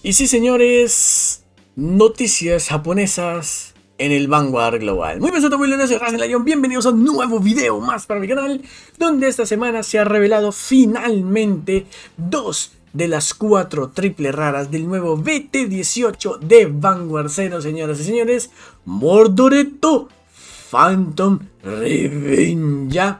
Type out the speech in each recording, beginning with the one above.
Y sí, señores, noticias japonesas en el Vanguard Global. Muy bien, soy Leonel, soy Lion. Bienvenidos a un nuevo video más para mi canal, donde esta semana se ha revelado finalmente dos de las cuatro triple raras del nuevo BT-18 de Vanguard 0, señoras y señores. Mordoreto Phantom Revenge.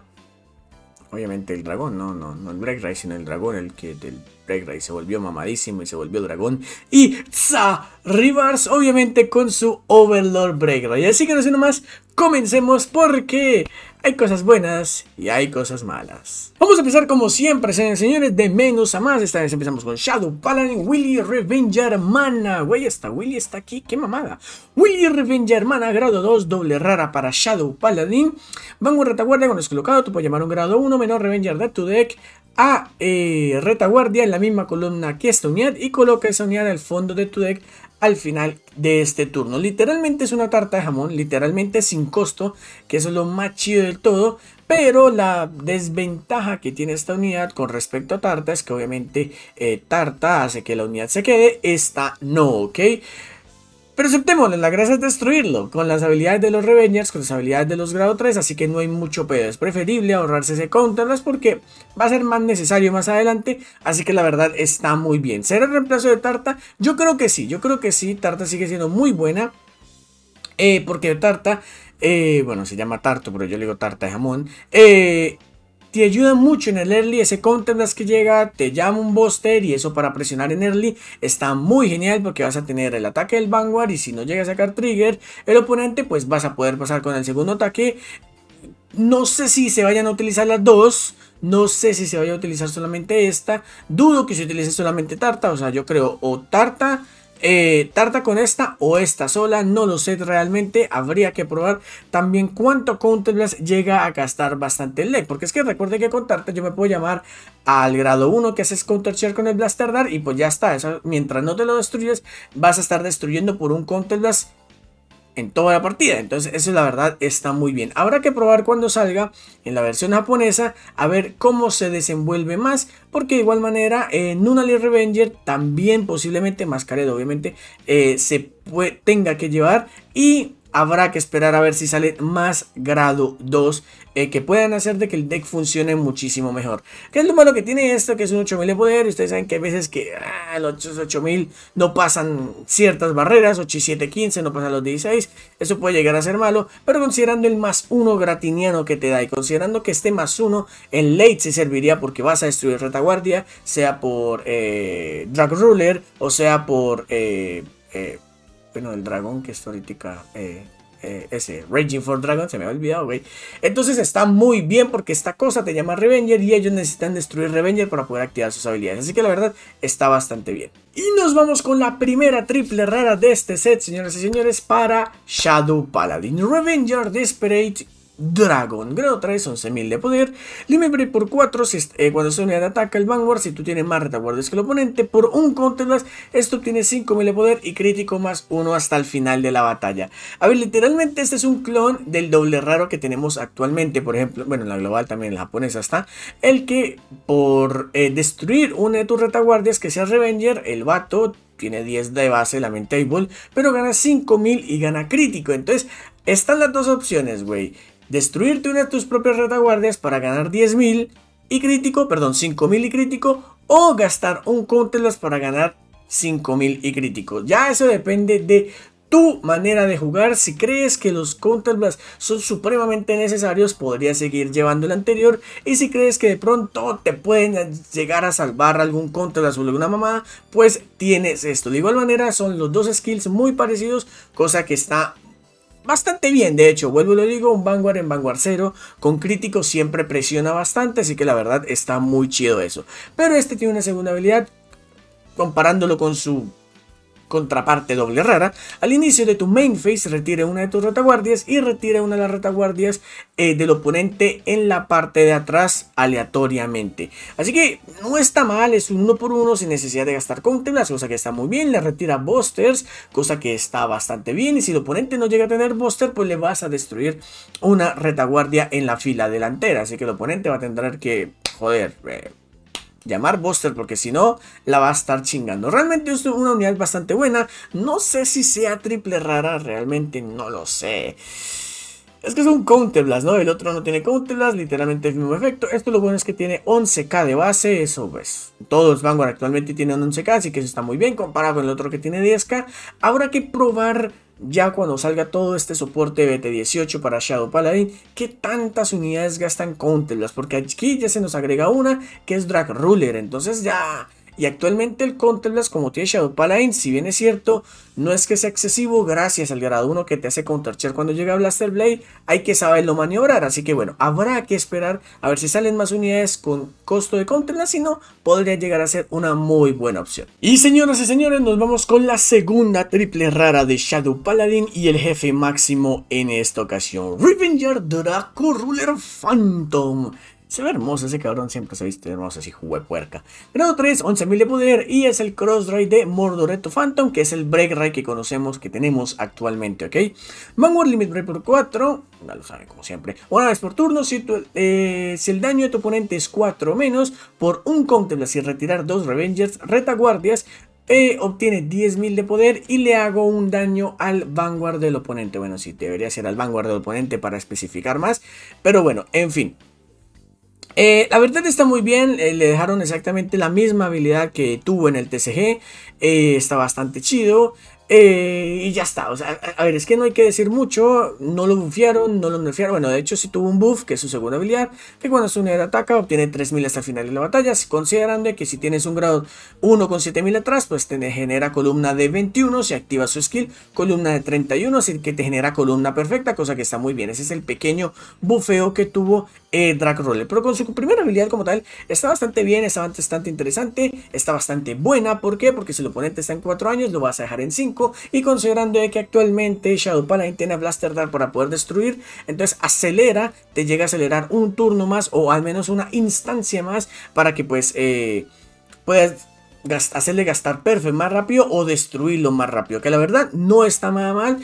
Obviamente el dragón, no, no, no el Break Rise, sino el dragón, el que del Break se volvió mamadísimo y se volvió dragón. Y Tsa Rivers, obviamente con su Overlord Break Rise. Así que no sé nomás, comencemos porque hay cosas buenas y hay cosas malas. Vamos a empezar como siempre, señores, de menos a más. Esta vez empezamos con Shadow Paladin, Willy Revenger Mana. Güey, hasta Willy está aquí, qué mamada. Willy Revenger Mana, grado 2, doble rara para Shadow Paladin. Vango retaguardia con descolocado, tú puedes llamar un grado 1, menor Revenger de tu deck a eh, retaguardia en la misma columna que esta unidad y coloca esa unidad al fondo de tu deck al final de este turno. Literalmente es una tarta de jamón, literalmente sin costo, que eso es lo más chido del todo. Pero la desventaja que tiene esta unidad con respecto a Tarta es que obviamente eh, Tarta hace que la unidad se quede, esta no, ¿ok? Pero aceptémosle, la gracia es destruirlo, con las habilidades de los Revengers, con las habilidades de los grado 3, así que no hay mucho pedo. Es preferible ahorrarse ese counterblast porque va a ser más necesario más adelante, así que la verdad está muy bien. ¿Será el reemplazo de Tarta? Yo creo que sí, yo creo que sí, Tarta sigue siendo muy buena, eh, porque Tarta... Eh, bueno, se llama tarto, pero yo le digo tarta de jamón. Eh, te ayuda mucho en el early, ese counterblast que llega, te llama un buster y eso para presionar en early está muy genial porque vas a tener el ataque del Vanguard y si no llega a sacar trigger el oponente pues vas a poder pasar con el segundo ataque. No sé si se vayan a utilizar las dos, no sé si se vaya a utilizar solamente esta, dudo que se utilice solamente Tarta, o sea yo creo o Tarta eh, tarta con esta o esta sola, no lo sé realmente, habría que probar también cuánto Counterblast llega a gastar bastante el porque es que recuerde que con Tarta yo me puedo llamar al grado 1 que haces Counter Share con el Blaster Dart y pues ya está, eso, mientras no te lo destruyes vas a estar destruyendo por un Counterblast en toda la partida. Entonces eso la verdad está muy bien. Habrá que probar cuando salga en la versión japonesa a ver cómo se desenvuelve más. Porque de igual manera en Nunali Revenger también posiblemente Mascaredo obviamente eh, se tenga que llevar. Y habrá que esperar a ver si sale más grado 2 eh, que puedan hacer de que el deck funcione muchísimo mejor. ¿Qué es lo malo que tiene esto? Que es un 8000 de poder. Ustedes saben que hay veces que ah, los 8000 no pasan ciertas barreras. 8 y 7, 15, no pasan los 16. Eso puede llegar a ser malo. Pero considerando el más 1 gratiniano que te da. Y considerando que este más 1 en late se serviría porque vas a destruir retaguardia. Sea por eh, Drag Ruler o sea por... Eh bueno, el dragón que es ahorita eh, ese Raging for Dragon, se me ha olvidado, güey. Entonces está muy bien porque esta cosa te llama Revenger y ellos necesitan destruir Revenger para poder activar sus habilidades. Así que la verdad está bastante bien. Y nos vamos con la primera triple rara de este set, señoras y señores, para Shadow Paladin. Revenger Desperate Dragon. Grado 3, 11.000 de poder. Limit por 4 si, eh, cuando su unidad ataca el Vanguard. Si tú tienes más retaguardias que el oponente. Por un Counterblast, esto obtiene 5.000 de poder y crítico más 1 hasta el final de la batalla. A ver, literalmente este es un clon del doble raro que tenemos actualmente. Por ejemplo, bueno, en la global también, en la japonesa está. El que por eh, destruir una de tus retaguardias que sea Revenger, el vato tiene 10 de base, lamentable, pero gana 5000 y gana crítico. Entonces, están las dos opciones, güey destruirte una de tus propias retaguardias para ganar 10.000 y crítico, perdón, 5.000 y crítico, o gastar un Counterblast para ganar 5.000 y crítico. Ya eso depende de tu manera de jugar. Si crees que los Counterblast son supremamente necesarios, podrías seguir llevando el anterior. Y si crees que de pronto te pueden llegar a salvar algún Counterblast o alguna mamá, pues tienes esto. De igual manera, son los dos skills muy parecidos, cosa que está bastante bien, de hecho, vuelvo y lo digo, un Vanguard en Vanguard 0 con crítico siempre presiona bastante, así que la verdad está muy chido eso. Pero este tiene una segunda habilidad, comparándolo con su contraparte doble rara, al inicio de tu main phase retire una de tus retaguardias y retira una de las retaguardias eh, del oponente en la parte de atrás aleatoriamente. Así que no está mal, es un uno por uno sin necesidad de gastar counters, cosa que está muy bien, le retira busters, cosa que está bastante bien y si el oponente no llega a tener buster pues le vas a destruir una retaguardia en la fila delantera, así que el oponente va a tener que, joder, eh, llamar Buster porque si no la va a estar chingando. Realmente es una unidad bastante buena. No sé si sea triple rara, realmente no lo sé. Es que es un Counter Blast, ¿no? El otro no tiene Counter Blast, literalmente el mismo efecto. Esto lo bueno es que tiene 11k de base, eso pues. Todos Vanguard actualmente tienen 11k, así que eso está muy bien comparado con el otro que tiene 10k. Habrá que probar ya cuando salga todo este soporte BT18 para Shadow Paladin, qué tantas unidades gastan Counter Blast, porque aquí ya se nos agrega una que es Drag Ruler, entonces ya y actualmente el Counterblast como tiene Shadow Paladin, si bien es cierto, no es que sea excesivo gracias al grado 1 que te hace counterchar cuando llega Blaster Blade, hay que saberlo maniobrar, así que bueno, habrá que esperar a ver si salen más unidades con costo de Counterblast, si no, podría llegar a ser una muy buena opción. Y señoras y señores, nos vamos con la segunda triple rara de Shadow Paladin y el jefe máximo en esta ocasión, Revenger Draco Ruler Phantom. Se ve hermoso ese cabrón, siempre se viste hermoso así, puerca. Grado 3, 11.000 de poder y es el Crossdrive de Mordoreto Phantom, que es el Break Ride que conocemos, que tenemos actualmente, ¿ok? Vanguard Limit Break por 4, ya lo saben como siempre. Una vez por turno, si, eh, el daño de tu oponente es 4 o menos, por un Counterblast y retirar dos Revengers, retaguardias, eh, obtiene 10.000 de poder y le hago un daño al Vanguard del oponente. Bueno, sí, debería ser al Vanguard del oponente para especificar más. Pero bueno, en fin. Eh, la verdad está muy bien, eh, le dejaron exactamente la misma habilidad que tuvo en el TCG, eh, está bastante chido. Eh, y ya está, o sea, a, ver, es que no hay que decir mucho, no lo buffiaron, no lo nerfearon, bueno, de hecho sí tuvo un buff, que es su segunda habilidad, que cuando su unidad ataca obtiene 3000 hasta el final de la batalla, considerando que si tienes un grado 1 con 7000 atrás, pues te genera columna de 21, si activas su skill, columna de 31, así que te genera columna perfecta, cosa que está muy bien, ese es el pequeño bufeo que tuvo eh, Drag Roller, pero con su primera habilidad como tal, está bastante bien, está bastante interesante, está bastante buena, ¿por qué? Porque si el oponente está en 4 años, lo vas a dejar en 5, y considerando que actualmente Shadow Paladin tiene Blaster Dart para poder destruir, entonces acelera, te llega a acelerar un turno más o al menos una instancia más para que pues eh, puedas hacerle gastar perfect más rápido o destruirlo más rápido. Que la verdad no está nada mal.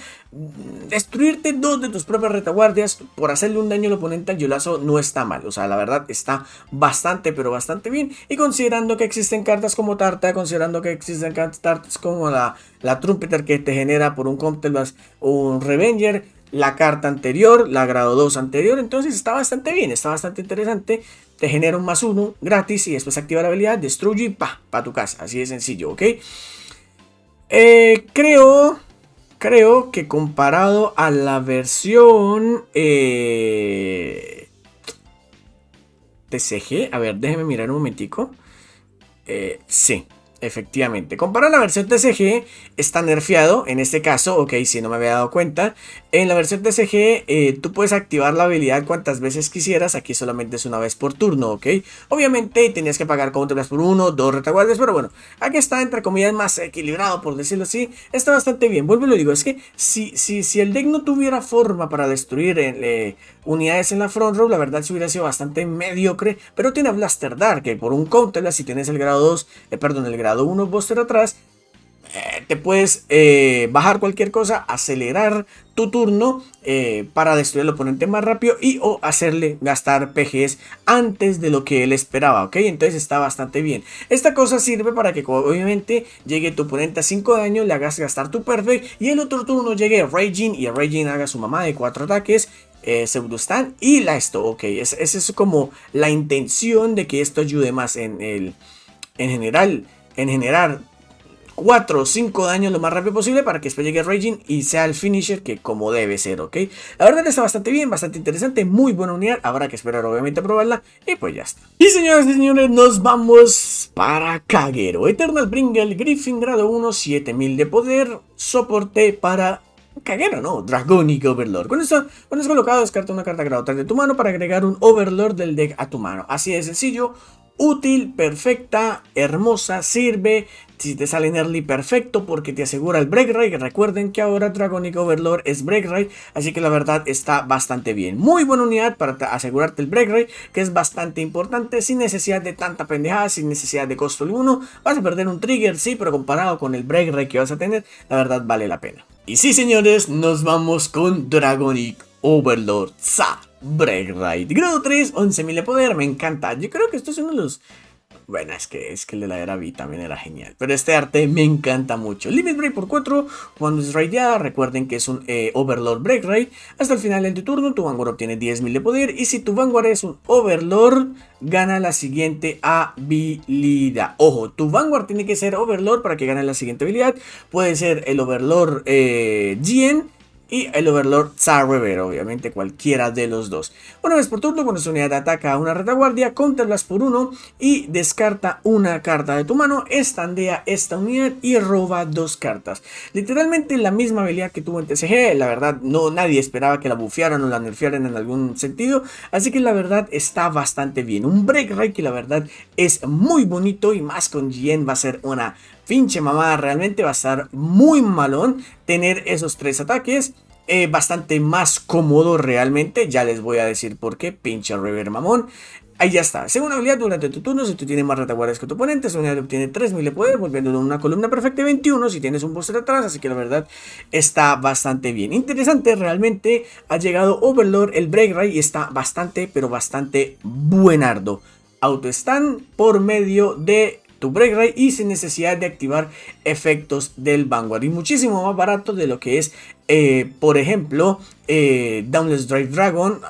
Destruirte dos de tus propias retaguardias por hacerle un daño al oponente al Yolazo no está mal. O sea, la verdad está bastante, pero bastante bien. Y considerando que existen cartas como Tarta, considerando que existen cartas como la, la Trumpeter que te genera por un o un Revenger la carta anterior, la grado 2 anterior, entonces está bastante bien, está bastante interesante, te genera un más uno gratis y después activa la habilidad, destruye y pa, pa tu casa, así de sencillo, ¿ok? Eh, creo, creo que comparado a la versión eh, TCG, a ver, déjeme mirar un momentico, eh, sí, Efectivamente, compara la versión TCG, está nerfeado, en este caso, ok, si no me había dado cuenta, en la versión TCG eh, tú puedes activar la habilidad cuantas veces quisieras, aquí solamente es una vez por turno, ok, obviamente tenías que pagar counters por uno, dos retaguardias, pero bueno, aquí está entre comillas más equilibrado, por decirlo así, está bastante bien, vuelvo y lo digo, es que si, si, si el deck no tuviera forma para destruir eh, unidades en la front row, la verdad se hubiera sido bastante mediocre, pero tiene Blaster Dark, que por un counter, si tienes el grado 2, eh, perdón, el grado 1 Buster atrás, eh, te puedes eh, bajar cualquier cosa, acelerar tu turno eh, para destruir al oponente más rápido y o hacerle gastar PGs antes de lo que él esperaba, ¿ok? Entonces está bastante bien. Esta cosa sirve para que obviamente llegue tu oponente a 5 daño, le hagas gastar tu perfect y el otro turno llegue Raging y Raging haga su mamá de 4 ataques eh, y la esto, ok, esa es, como la intención de que esto ayude más en el en general en generar 4 o 5 daños lo más rápido posible para que después llegue Raging y sea el finisher que como debe ser, ¿ok? La verdad está bastante bien, bastante interesante, muy buena unidad, habrá que esperar obviamente a probarla y pues ya está. Y señoras y señores, nos vamos para Kagero, Eternal Bringle, Griffin grado 1, 7000 de poder, soporte para Kagero, ¿no? Dragonic Overlord. Con eso, con eso colocado, descarta una carta grado 3 de tu mano para agregar un Overlord del deck a tu mano. Así de sencillo, útil, perfecta, hermosa, sirve. Si te sale en early, perfecto, porque te asegura el break rate. Recuerden que ahora Dragonic Overlord es break rate, así que la verdad está bastante bien. Muy buena unidad para asegurarte el break rate, que es bastante importante, sin necesidad de tanta pendejada, sin necesidad de costo alguno. Vas a perder un trigger, sí, pero comparado con el break rate que vas a tener, la verdad vale la pena. Y sí, señores, nos vamos con Dragonic Overlord Sa. Break Ride. Grado 3, 11.000 de poder, me encanta. Yo creo que esto es uno de los Bueno, es que, es que el de la era V también era genial. Pero este arte me encanta mucho. Limit Break por 4, cuando es raideada, recuerden que es un eh, Overlord Break Raid. Hasta el final de tu turno, tu Vanguard obtiene 10.000 de poder. Y si tu Vanguard es un Overlord, gana la siguiente habilidad. Ojo, tu Vanguard tiene que ser Overlord para que gane la siguiente habilidad. Puede ser el Overlord eh, Gien y el Overlord Tsar obviamente cualquiera de los dos. Una vez por turno, cuando su unidad ataca a una retaguardia, contarlas por uno y descarta una carta de tu mano, estandea esta unidad y roba dos cartas. Literalmente la misma habilidad que tuvo en TCG, la verdad no nadie esperaba que la bufearan o la nerfearan en algún sentido, así que la verdad está bastante bien. Un Break Ray que la verdad es muy bonito y más con Jien va a ser una pinche mamada, realmente va a estar muy malón tener esos tres ataques. Eh, bastante más cómodo realmente, ya les voy a decir por qué, pinche rever mamón. Ahí ya está. Segunda habilidad durante tu turno, si tú tienes más retaguardias que tu oponente, esa unidad obtiene 3000 de poder, volviendo una columna perfecta de 21 si tienes un booster atrás, así que la verdad está bastante bien. Interesante, realmente ha llegado Overlord, el Break Ray, y está bastante, pero bastante buenardo. Autostán por medio de tu Break Ray y sin necesidad de activar efectos del Vanguard. Y muchísimo más barato de lo que es, eh, por ejemplo, eh, Downless Drive Dragon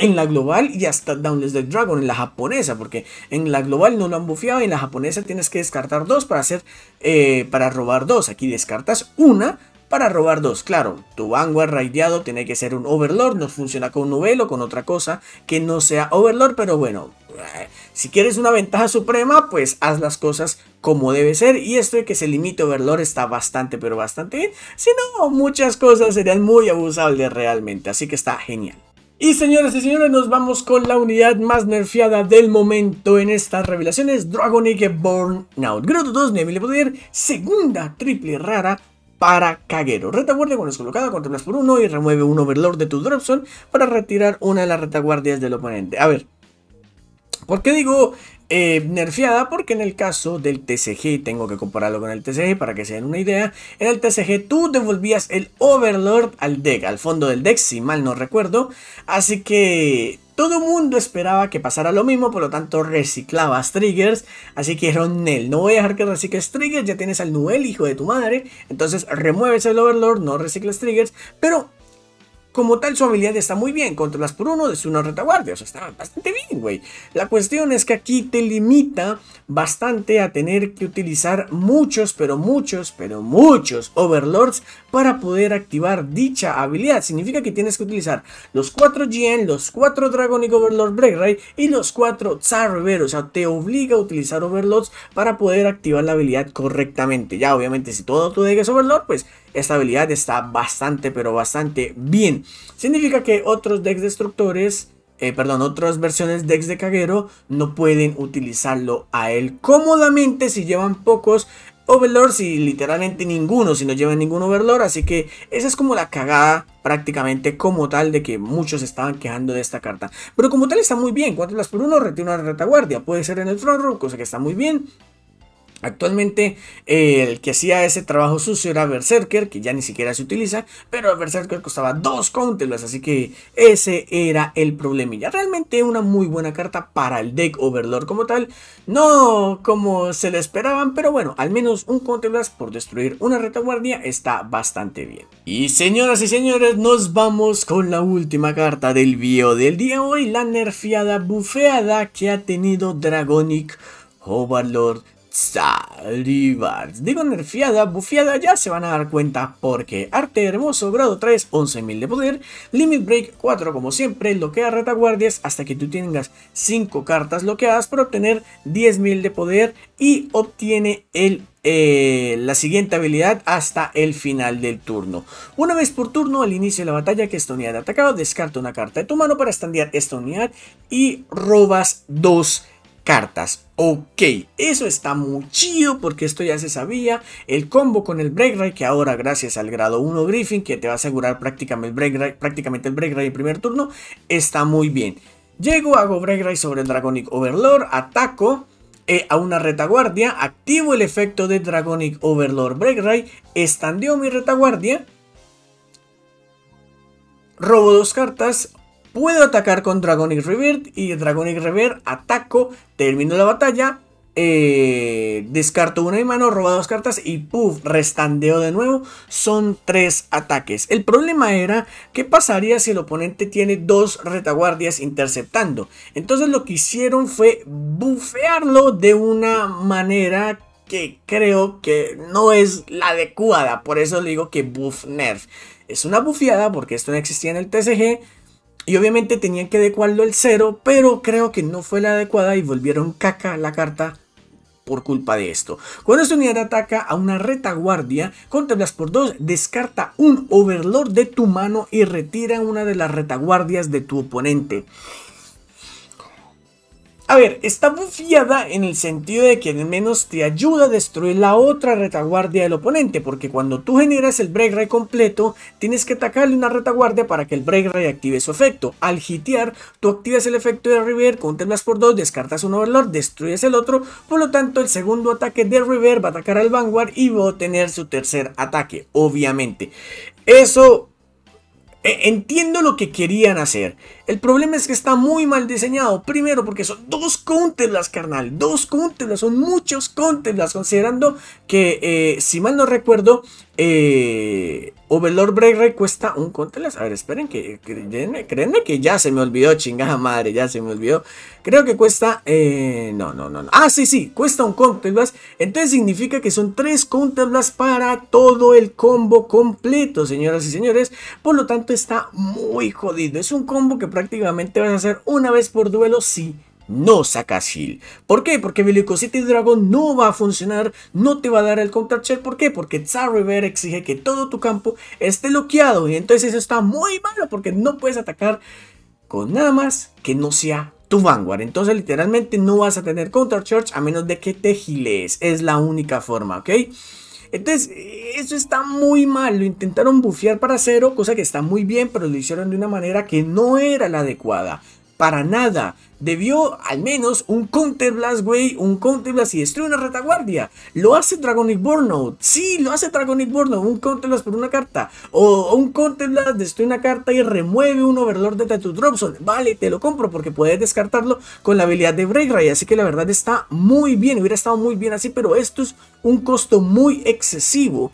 en la global y hasta Downless Drive Dragon en la japonesa, porque en la global no lo han bufeado y en la japonesa tienes que descartar dos para hacer, eh, para robar dos. Aquí descartas una para robar dos. Claro, tu Vanguard raideado tiene que ser un Overlord, no funciona con un Nubel o con otra cosa que no sea Overlord, pero bueno, si quieres una ventaja suprema, pues haz las cosas como debe ser. Y esto de que se limite Overlord está bastante, pero bastante bien. Si no, muchas cosas serían muy abusables realmente. Así que está genial. Y señoras y señores, nos vamos con la unidad más nerfeada del momento en estas revelaciones. Dragonic Burnout. Grado 2, nivel de poder. Segunda triple rara para Kagero. Retaguardia cuando es colocada, contemplas por uno y remueve un Overlord de tu Dropson para retirar una de las retaguardias del oponente. A ver, ¿Por qué digo eh, nerfeada? Porque en el caso del TCG, tengo que compararlo con el TCG para que se den una idea. En el TCG tú devolvías el Overlord al deck, al fondo del deck, si mal no recuerdo. Así que todo mundo esperaba que pasara lo mismo, por lo tanto reciclabas triggers. Así que era Nel, no voy a dejar que recicles triggers, ya tienes al Nuel, hijo de tu madre. Entonces remueves el Overlord, no recicles triggers. Pero como tal, su habilidad está muy bien. Controlas por uno de una retaguardia. O sea, está bastante bien, güey. La cuestión es que aquí te limita bastante a tener que utilizar muchos, pero muchos, pero muchos Overlords para poder activar dicha habilidad. Significa que tienes que utilizar los 4 GN, los 4 Dragonic Overlord Break y los 4 Tsar. O sea, te obliga a utilizar Overlords para poder activar la habilidad correctamente. Ya, obviamente, si todo tu deck es Overlord, pues esta habilidad está bastante, pero bastante bien. Significa que otros decks destructores, eh, perdón, otras versiones decks de Kagero no pueden utilizarlo a él cómodamente si llevan pocos Overlords y literalmente ninguno si no llevan ningún Overlord. Así que esa es como la cagada prácticamente como tal de que muchos estaban quejando de esta carta. Pero como tal está muy bien. Cuatro las por uno retira una retaguardia. Puede ser en el front row, cosa que está muy bien. Actualmente eh, el que hacía ese trabajo sucio era Berserker, que ya ni siquiera se utiliza, pero Berserker costaba dos Counterblast, así que ese era el problemilla. Realmente una muy buena carta para el deck Overlord como tal, no como se le esperaban, pero bueno, al menos un Counterblast por destruir una retaguardia está bastante bien. Y señoras y señores, nos vamos con la última carta del video del día hoy, la nerfeada bufeada que ha tenido Dragonic Overlord Salivars. Digo nerfeada, bufiada, ya se van a dar cuenta porque arte hermoso, grado 3, 11.000 de poder, limit break 4 como siempre, bloquea retaguardias hasta que tú tengas 5 cartas bloqueadas para obtener 10.000 de poder y obtiene el eh, la siguiente habilidad hasta el final del turno. Una vez por turno, al inicio de la batalla que esta unidad ha atacado, descarta una carta de tu mano para estandear esta unidad y robas dos cartas. Ok, eso está muy chido porque esto ya se sabía. El combo con el Break Ray, que ahora gracias al grado 1 Griffin, que te va a asegurar prácticamente el Break Ray, prácticamente el en primer turno, está muy bien. Llego, hago Break Ray sobre el Dragonic Overlord, ataco eh, a una retaguardia, activo el efecto de Dragonic Overlord Break Ray, estandeo mi retaguardia, robo dos cartas, Puedo atacar con Dragonic Revert y Dragonic Revert ataco, termino la batalla, eh, descarto una de mano, roba dos cartas y puff, restandeo de nuevo. Son tres ataques. El problema era qué pasaría si el oponente tiene dos retaguardias interceptando. Entonces lo que hicieron fue bufearlo de una manera que creo que no es la adecuada. Por eso le digo que buff nerf. Es una bufeada porque esto no existía en el TCG. Y obviamente tenían que adecuarlo el cero, pero creo que no fue la adecuada y volvieron caca la carta por culpa de esto. Cuando esta unidad ataca a una retaguardia, contemplas por 2, descarta un Overlord de tu mano y retira una de las retaguardias de tu oponente. A ver, está bufiada en el sentido de que al menos te ayuda a destruir la otra retaguardia del oponente, porque cuando tú generas el Break Ray completo, tienes que atacarle una retaguardia para que el Break Ray active su efecto. Al hitear, tú activas el efecto de River, contemplas por 2, descartas un Overlord, destruyes el otro, por lo tanto el segundo ataque de River va a atacar al Vanguard y va a tener su tercer ataque, obviamente. Eso entiendo lo que querían hacer. El problema es que está muy mal diseñado. Primero porque son dos Counteblas, carnal. Dos Counteblas. Son muchos Counteblas. Considerando que, eh, si mal no recuerdo, eh, Overlord Break cuesta un Counteblas. A ver, esperen que, créanme, que ya se me olvidó, chingada madre, ya se me olvidó. Creo que cuesta, eh, no, no, no, no. Ah, sí, sí, cuesta un Counteblas. Entonces significa que son tres Counteblas para todo el combo completo, señoras y señores. Por lo tanto, está muy jodido. Es un combo que prácticamente vas a hacer una vez por duelo si no sacas heal. ¿Por qué? Porque Velocity Dragon no va a funcionar, no te va a dar el counter check. ¿Por qué? Porque Tsar River exige que todo tu campo esté bloqueado y entonces eso está muy malo porque no puedes atacar con nada más que no sea tu Vanguard. Entonces literalmente no vas a tener counter charge a menos de que te gilees. Es la única forma, ¿ok? Entonces, eso está muy mal. Lo intentaron bufear para cero, cosa que está muy bien, pero lo hicieron de una manera que no era la adecuada. Para nada. Debió al menos un Counter Blast, güey, un Counter Blast y destruye una retaguardia. Lo hace Dragonic Burnout. Sí, lo hace Dragonic Burnout. Un Counter Blast por una carta. O un Counter Blast destruye una carta y remueve un Overlord de tu Dropson. Vale, te lo compro porque puedes descartarlo con la habilidad de Break Ray. Así que la verdad está muy bien. Hubiera estado muy bien así, pero esto es un costo muy excesivo.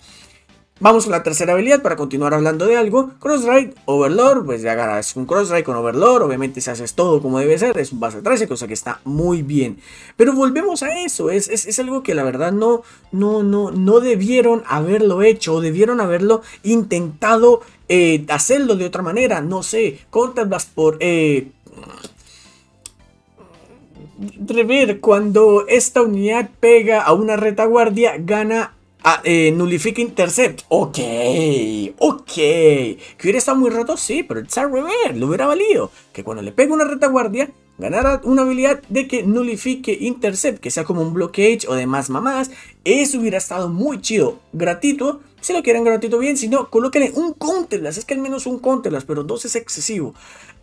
Vamos a la tercera habilidad para continuar hablando de algo. Crossride, Overlord, pues ya es un Crossride con Overlord. Obviamente si haces todo como debe ser, es un base 13, cosa que está muy bien. Pero volvemos a eso, es, es, algo que la verdad no, no, no, no debieron haberlo hecho. O debieron haberlo intentado eh, hacerlo de otra manera. No sé, contarlas por... Eh, rever, cuando esta unidad pega a una retaguardia, gana Ah, eh, Nullifica Intercept. Ok, ok. ¿Que hubiera estado muy roto? Sí, pero el Tsar Rever lo hubiera valido. Que cuando le pegue una retaguardia, ganara una habilidad de que Nullifique Intercept, que sea como un blockage o demás mamás. Eso hubiera estado muy chido. Gratuito, si lo quieren gratuito bien. Si no, colóquenle un Counterlas. Es que al menos un Counterlas, pero dos es excesivo.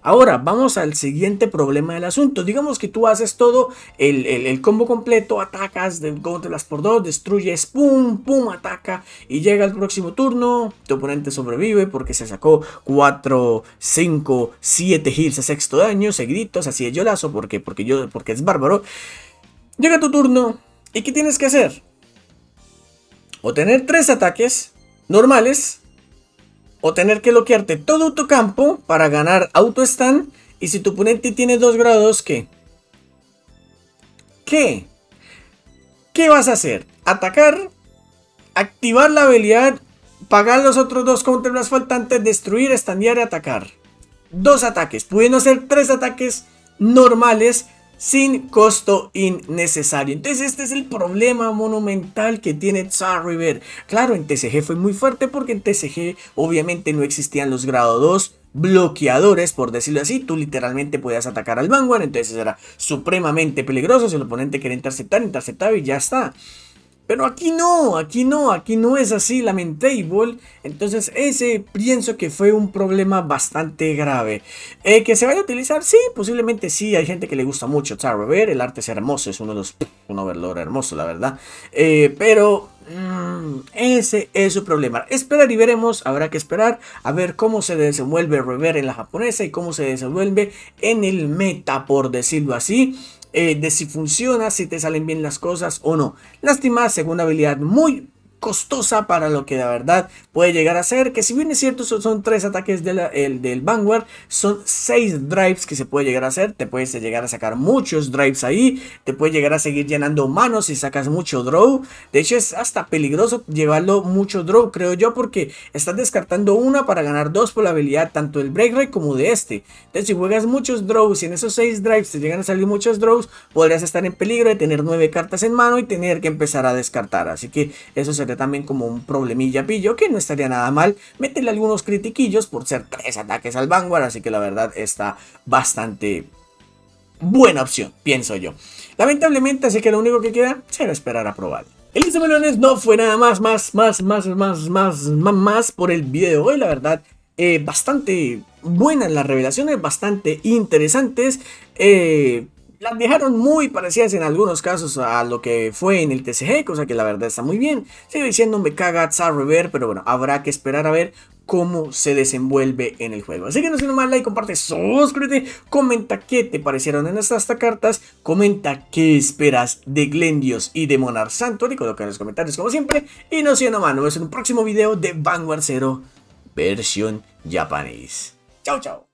Ahora, vamos al siguiente problema del asunto. Digamos que tú haces todo el, combo completo, atacas, las por dos, destruyes, pum, pum, ataca y llega el próximo turno. Tu oponente sobrevive porque se sacó 4, 5, 7 heals a sexto daño seguiditos, así de yolazo, porque, porque, yo, porque es bárbaro. Llega tu turno y ¿qué tienes que hacer? O tener 3 ataques normales o tener que bloquearte todo tu campo para ganar auto stand. Y si tu oponente tiene 2 grados, ¿qué? ¿Qué? ¿Qué vas a hacer? ¿Atacar? ¿Activar la habilidad? ¿Pagar los otros dos counters faltantes? ¿Destruir, estandear y atacar? Dos ataques. Pudiendo ser tres ataques normales sin costo innecesario. Entonces este es el problema monumental que tiene Tsar River. Claro, en TCG fue muy fuerte porque en TCG obviamente no existían los grado 2 bloqueadores, por decirlo así, tú literalmente podías atacar al Vanguard, entonces era supremamente peligroso, si el oponente quería interceptar, interceptaba y ya está. Pero aquí no, aquí no, aquí no es así lamentable. Entonces ese pienso que fue un problema bastante grave. Eh, ¿Que se vaya a utilizar? Sí, posiblemente sí. Hay gente que le gusta mucho Ver, El arte es hermoso, es uno de los... Un overlord hermoso, la verdad. Eh, pero Mm, ese es su problema. Esperar y veremos. Habrá que esperar a ver cómo se desenvuelve Rever en la japonesa y cómo se desenvuelve en el meta, por decirlo así. Eh, de si funciona, si te salen bien las cosas o no. Lástima, segunda habilidad muy costosa para lo que la verdad puede llegar a ser, que si bien es cierto son, tres ataques el, del Vanguard, son seis drives que se puede llegar a hacer, te puedes llegar a sacar muchos drives ahí, te puede llegar a seguir llenando manos si sacas mucho draw, de hecho es hasta peligroso llevarlo mucho draw creo yo porque estás descartando una para ganar dos por la habilidad tanto del break rate como de este, entonces si juegas muchos draws y en esos seis drives te llegan a salir muchos draws, podrías estar en peligro de tener nueve cartas en mano y tener que empezar a descartar, así que eso se también como un problemilla pillo, que no estaría nada mal meterle algunos critiquillos por ser tres ataques al Vanguard, así que la verdad está bastante buena opción, pienso yo. Lamentablemente, así que lo único que queda será esperar a probar. El de melones no fue nada más, más, más, más, más, más, más, más por el video de hoy, la verdad. Eh, bastante buenas las revelaciones, bastante interesantes. Eh, las dejaron muy parecidas en algunos casos a lo que fue en el TCG, cosa que la verdad está muy bien. Sigo diciendo me caga Rever, pero bueno, habrá que esperar a ver cómo se desenvuelve en el juego. Así que no se más like, comparte, suscríbete, comenta qué te parecieron en estas cartas, comenta qué esperas de Glendios y de Monarch Sanctuary, coloca en los comentarios como siempre, y no siendo más, nos vemos en un próximo video de Vanguard Zero versión japonés. Chao, chao.